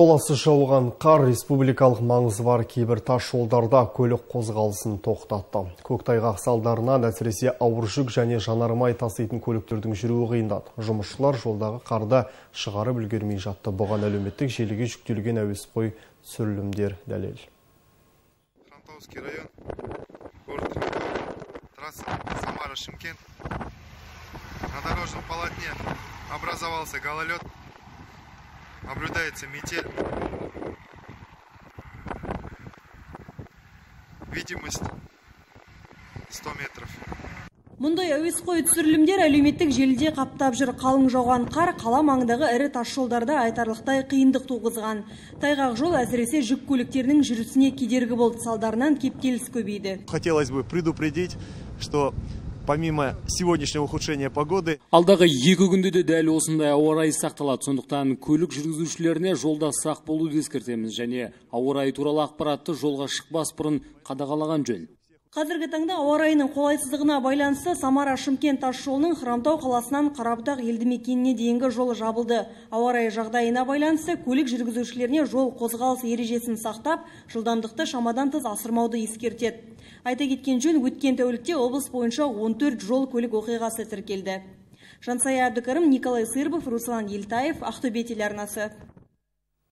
Толасы жауған қар республикалық маңызы бар кейбір тас жолдарда көлік қозғалысын тоқтатты. Көктайғақ салдарынан әсіресе ауыр жүк және жанармай таситын көліктердің жүруі қиындады. Жұмысшылар жолдағы қарды шығарып үлгермей жатты. Бұған әлеуметтік желіге жүктелген әуесқой түсірілімдер дәлел. Хромтауский район, трасса Самара-Шымкент. На дорожном полотне образовался гололед. Наблюдается метель. Видимость 100 метров. Мұндай әуесқой түсірілімдер әлеуметтік желіде қаптап жүр. Қалың жауған қар қала маңындағы ірі тас жолдарда айтарлықтай қиындық туғызған. Тайғақ жол әсіресе жүк көліктерінің жүрісіне кедергі болды. Салдарынан кептеліс көбейді. Хотелось бы предупредить, что помимо сегодняшнего ухудшения погоды алдағы екі күнде де дәл осындай ауа райы сақталады. Сондықтан көлік жүргізушілеріне жолда сақ болуды ескертеміз және ауа райы туралы ақпаратты жолға шықпас бұрын қадағалаған жөн. Қазіргі таңда ауа райының қолайсыздығына байланысты Самара Шымкент тас жолының қаласынан Қарабұтақ елді мекеніне дейінгі жолы жабылды. Ауа райы жағдайына байланысты көлік жүргізушілеріне жол қозғалыс ережесін сақтап, жылдамдықты шамадан тыс асырмауды ескертеді. Айта кеткен жөн өткен тәулікте облыс бойынша 14 жол көлік оқиғасы тіркелді. Жансая Әбдікәрім, Николай Сырбов, Руслан Елтаев, Ақтөбе телеарнасы.